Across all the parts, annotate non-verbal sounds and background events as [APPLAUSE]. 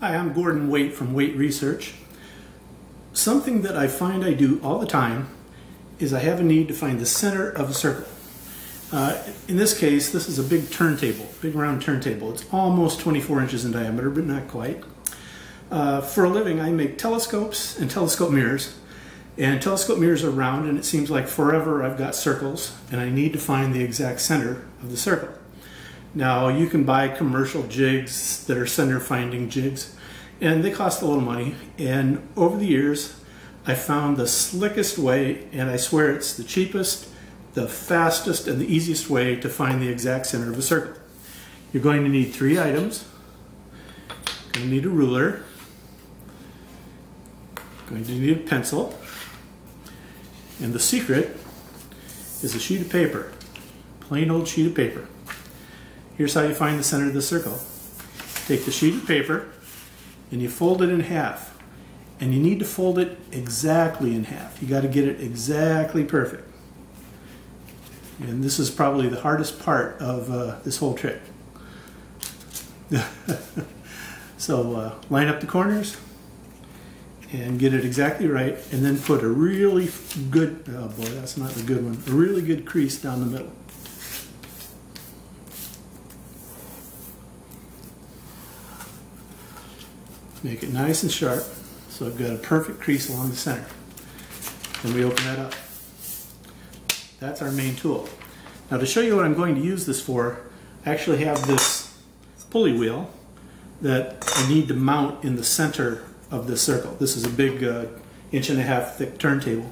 Hi, I'm Gordon Waite from Waite Research. Something that I find I do all the time is I have a need to find the center of a circle. Uh, in this case, this is a big turntable, big round turntable. It's almost 24 inches in diameter, but not quite. Uh, for a living, I make telescopes and telescope mirrors. And telescope mirrors are round, and it seems like forever I've got circles, and I need to find the exact center of the circle. Now you can buy commercial jigs that are center finding jigs and they cost a little money and over the years I found the slickest way and I swear it's the cheapest, the fastest and the easiest way to find the exact center of a circle. You're going to need three items. You're going to need a ruler, going to need a pencil, and the secret is a sheet of paper, plain old sheet of paper. Here's how you find the center of the circle. Take the sheet of paper and you fold it in half. And you need to fold it exactly in half. You got to get it exactly perfect. And this is probably the hardest part of uh, this whole trick. [LAUGHS] so uh, line up the corners and get it exactly right and then put a really good, oh boy that's not the good one, a really good crease down the middle. Make it nice and sharp so I've got a perfect crease along the center. Then we open that up. That's our main tool. Now to show you what I'm going to use this for, I actually have this pulley wheel that I need to mount in the center of the circle. This is a big uh, inch and a half thick turntable.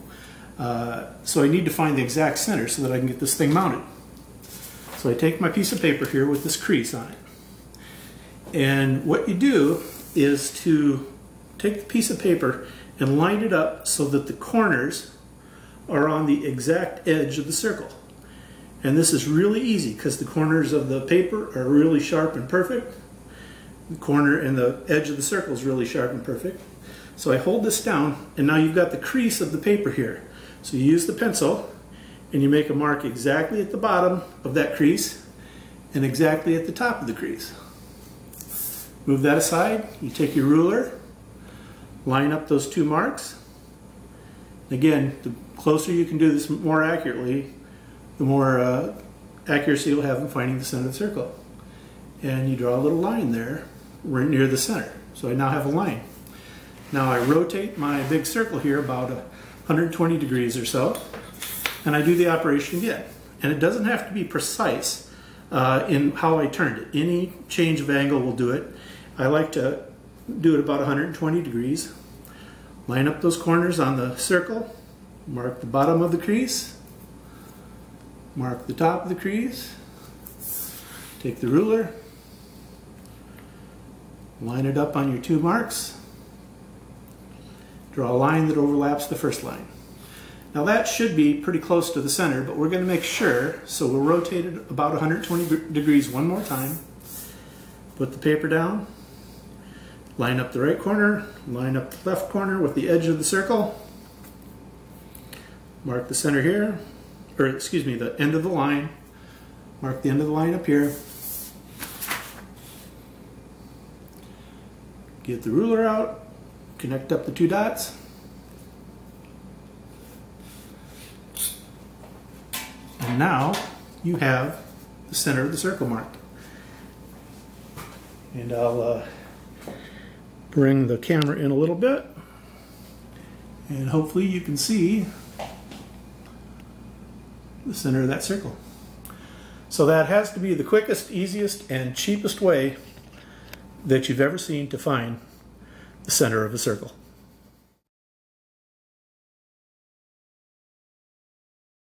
Uh, so I need to find the exact center so that I can get this thing mounted. So I take my piece of paper here with this crease on it. And what you do is to take the piece of paper and line it up so that the corners are on the exact edge of the circle. And this is really easy because the corners of the paper are really sharp and perfect. The corner and the edge of the circle is really sharp and perfect. So I hold this down and now you've got the crease of the paper here. So you use the pencil and you make a mark exactly at the bottom of that crease and exactly at the top of the crease. Move that aside. You take your ruler, line up those two marks. Again, the closer you can do this more accurately, the more uh, accuracy you'll have in finding the center of the circle. And you draw a little line there right near the center. So I now have a line. Now I rotate my big circle here about 120 degrees or so, and I do the operation again. And it doesn't have to be precise uh, in how I turned it. Any change of angle will do it. I like to do it about 120 degrees. Line up those corners on the circle, mark the bottom of the crease, mark the top of the crease, take the ruler, line it up on your two marks, draw a line that overlaps the first line. Now that should be pretty close to the center, but we're going to make sure, so we'll rotate it about 120 degrees one more time, put the paper down, Line up the right corner, line up the left corner with the edge of the circle. Mark the center here, or excuse me, the end of the line. Mark the end of the line up here. Get the ruler out, connect up the two dots. And now you have the center of the circle marked. And I'll uh, bring the camera in a little bit and hopefully you can see the center of that circle. So that has to be the quickest, easiest, and cheapest way that you've ever seen to find the center of a circle.